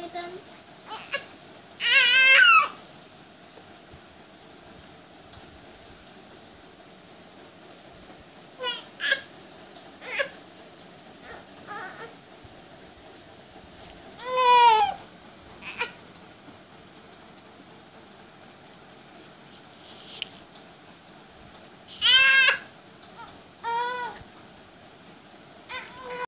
them.